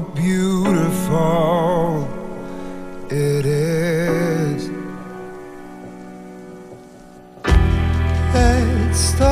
beautiful it is. Let's start.